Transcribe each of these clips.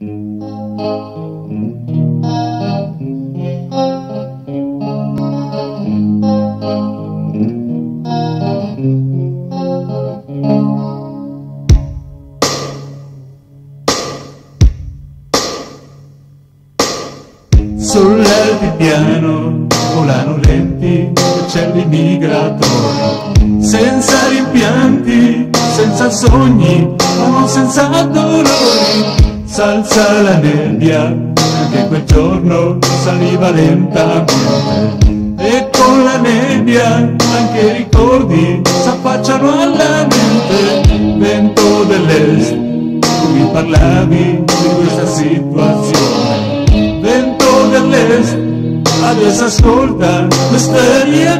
Sull'erbi piano volano lenti uccelli migratori, senza rimpianti, senza sogni, ma non senza dolori. salsa la nebbia, anche quel giorno saliva lentamente. E con la nebbia anche i ricordi s'affacciano alla mente. Vento dell'est, tu mi parlavi di questa situazione. Vento dell'est, adesso ascolta questa mia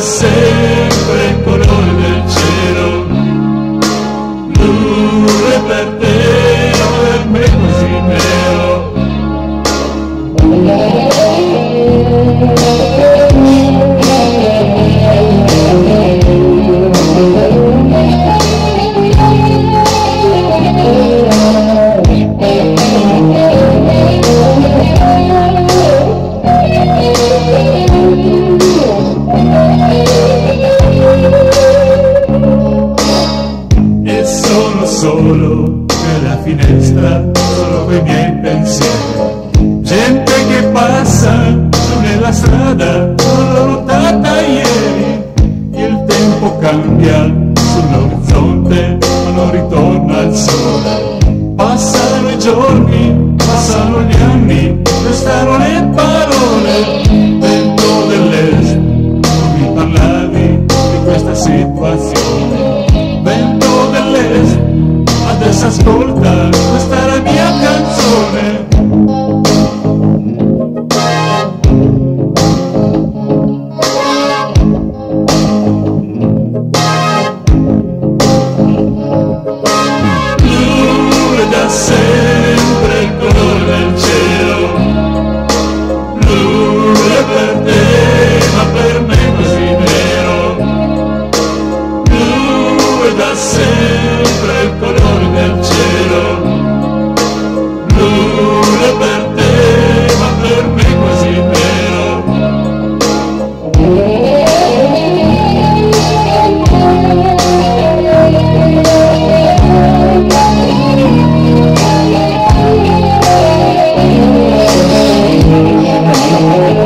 sempre il colore del cielo, blu per verde. solo la finestra solo venía pensiero, gente que pasa sempre il colore del cielo. Blu è per te, ma per me così nero. Blu è da sempre il colore del cielo. Blu è per te, ma per me così nero. Oh.